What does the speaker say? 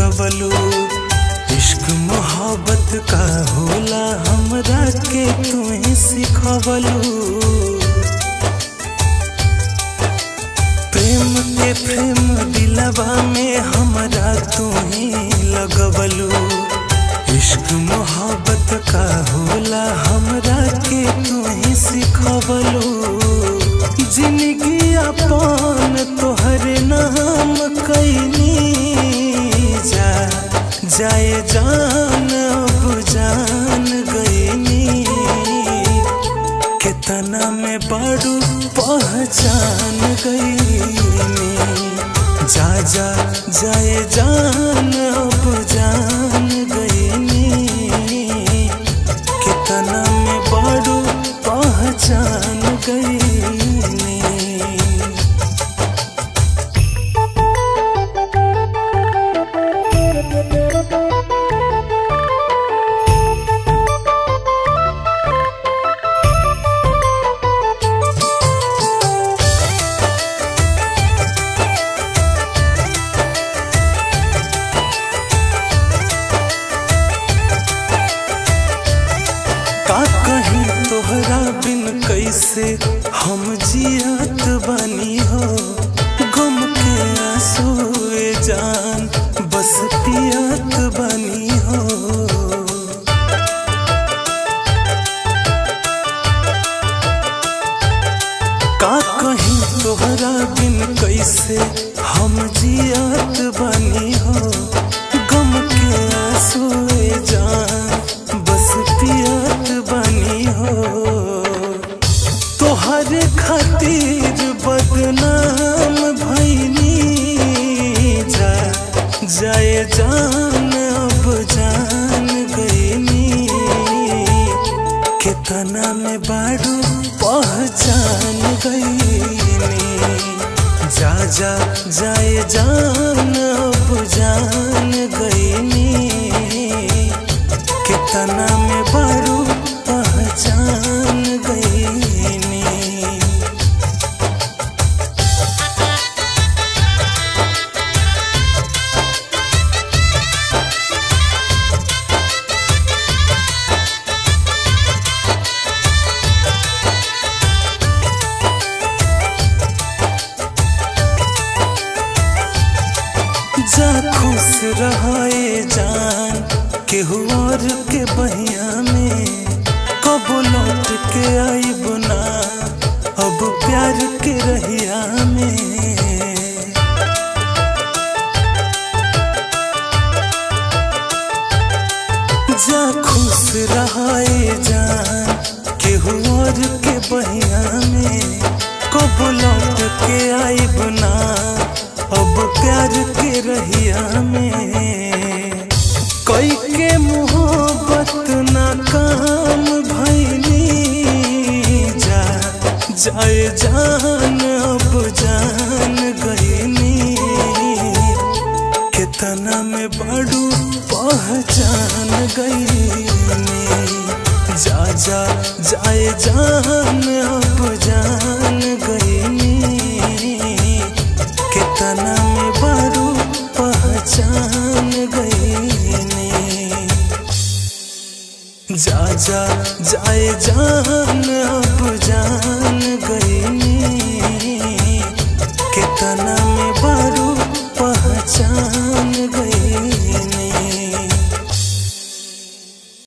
लगवलू इश्क मोहब्बत का होला हमरा के तू ही सिखवलू। प्रेम के प्रेम दिलवा में हमरा तू ही लगवलू। इश्क मोहब्बत का होला हमरा के तू ही सिखवलू। ज़िंदगी अपन तोहर नाम कैनी जा, जाए जान, अब जान गईनी कितना में बड़ू, पहचान गईनी जा जा, जाए जान, अब जान गईनी कैसे हम जियत बनी हो। गम के आंसुए जान, बस पियत बनी हो। का कहीं तोहरा बिन कैसे हम जियत बनी तोहर खातिर बदनाम भैनी जा जाए जान, अब जान गईनी कितना में बारू पहचान गईनी जा जा, जाए जान रहे जान केहू और के बहिया में। कब लौट के आई बुना, अब प्यार के रहिया में। जा खुश रहे जान केहू और के बहिया में। कब लौट के आई बुना अब प्यार के रहिया में। कोई के मोहब्बत ना काम भैनी जा जाए जान, अब जान गईनी कितना में बड़ू, पहचान गईनी जा जा, जाए जान, अब जान जा जा जाए जान अब जान।